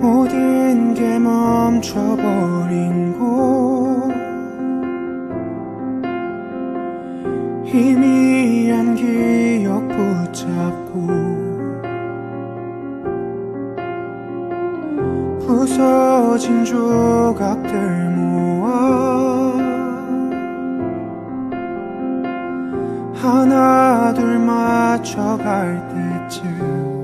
모든 게 멈춰버린 곳? 희미한 기억 붙잡고 부서진 조각들 모아 하나 둘 맞춰갈 때쯤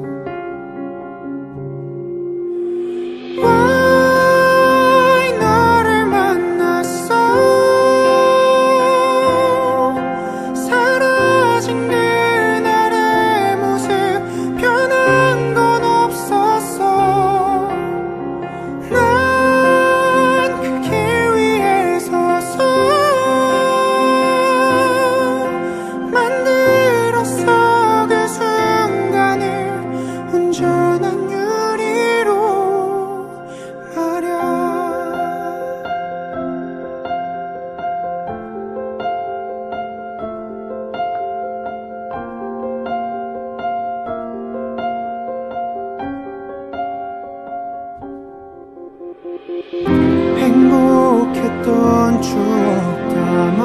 추억 담아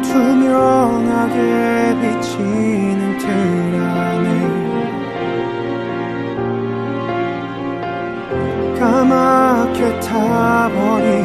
투명하게 비치는 틀 안에 까맣게 타버린